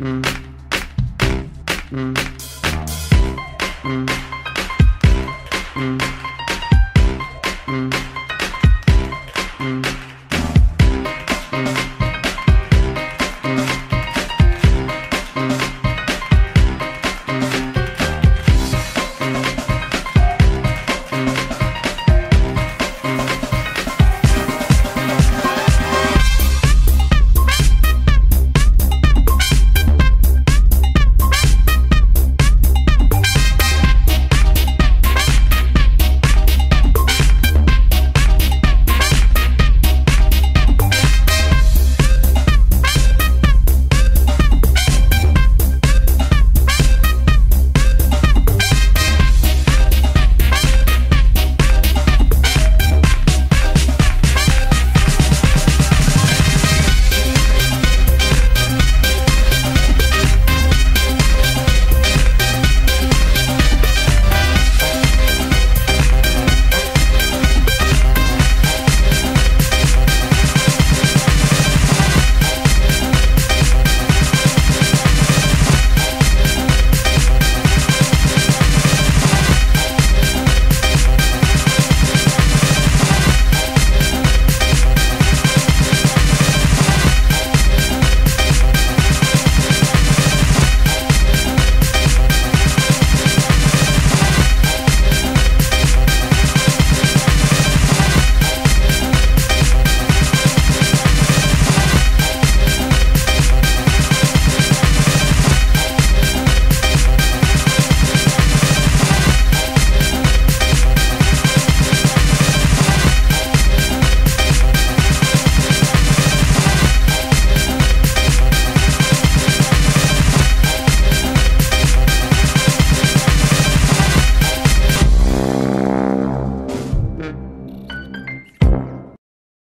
Mm. Mm. Mm.